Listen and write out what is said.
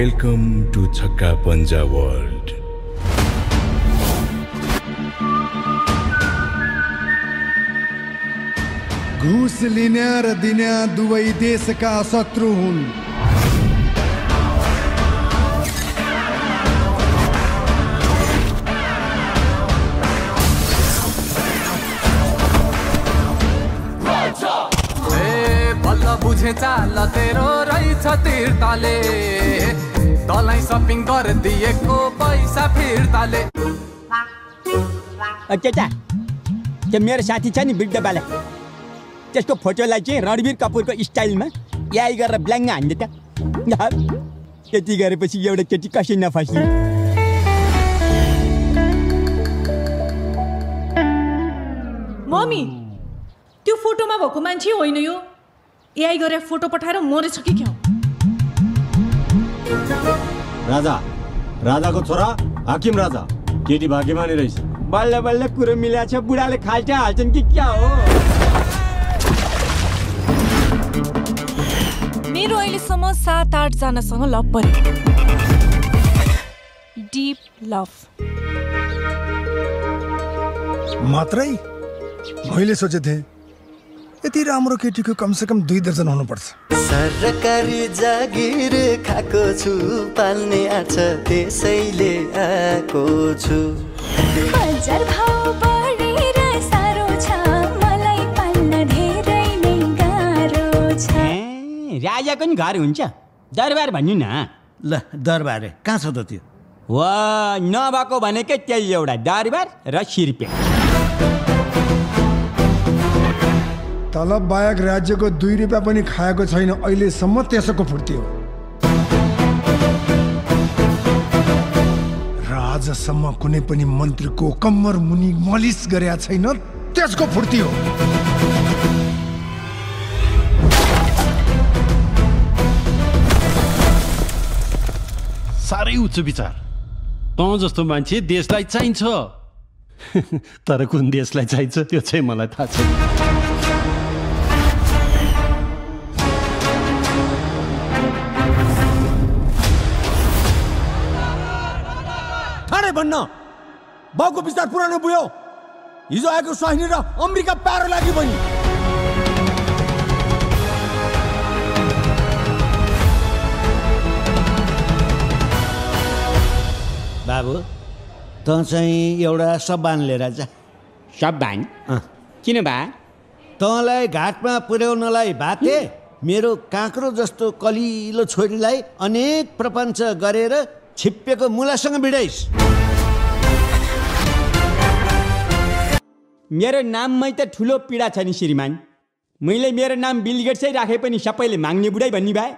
Welcome to छक्का पन्जा world घुस लिन्या र दिन्या दुवै देशका शत्रु हुन् ए बल्ल बुझे चाल तेरो रहेछ तिर्ताले तँलाई सपिङ गरिदिएको पैसा फिर्ताले। केटा त्यो मेरो साथी छ नि वृद्धबाला त्यसको फोटोलाई चाहिँ रणवीर कपुरको स्टाइलमा एआई गरेर ब्ल्याङ्ग हान्दे त। त्यति गरेपछि एउटा केटी कसै नफस्ने? मम्मी त्यो फोटोमा भएको मान्छे होइन यो। एआई गरेर फोटो पठाएर मरेछ कि क्या राजा राजाको छोरा हाकिम राजा केटी भाग्यमानी रहेछ। बल्ल बल्ल कुरो मिलाएको छ बुढाले खाल्टा हाल्छन् कि क्या हो? मेरो अहिलेसम्म सात आठजनासँग लभ पऱ्यो डिप लभ मात्रै मैले सोचेको थिएँ। यति राम्रो केटीको कमसेकम दुई दर्जन हुनुपर्छ। सरकारी जागिर खाएको छु पाल्ने आछ त्यसैले आएको छु। बजार भाउ बढेर साह्रो छ मलाई पाल्न धेरै नै गाह्रो छ। ए, राजाको नि घर हुन्छ। दरबार भन्नु न। ल दरबारे कहाँ छ त त्यो? वा नभएको भनेकै त्यही एउटा दरबार र सिर्पिया तलब बाहेक राज्यको दुई रुपियाँ पनि खाएको छैन अहिलेसम्म त्यसको फुर्ती हो। राजसम्म कुनै पनि मन्त्रीको कम्मर मुनि मालिस गरेका छैन त्यसको फुर्ती हो। साह्रै उच्च विचार। तँ जस्तो मान्छे देशलाई चाहिन्छ। तर कुन देशलाई चाहिन्छ त्यो चाहिँ मलाई थाहा छैन। भन्न बाउको विस्तार पुरानो बुयो हिजो आएको स्वाहिनी र अमेरिका प्यारो लागि बनि तँ चाहिँ एउटा सब्बान लिएर जा। सब्बान किन बा? तँलाई घाटमा पुर्याउनलाई बाटे मेरो काँक्रो जस्तो कलिलो छोरीलाई अनेक प्रपञ्च गरेर छिप्पिएको मुलासँग भिडाइस्। मेरो नाममै त ठुलो पीडा छ नि श्रीमान। मैले मेरो नाम बिलगेट्सै राखे पनि सबैले माग्ने बुढै भन्ने भए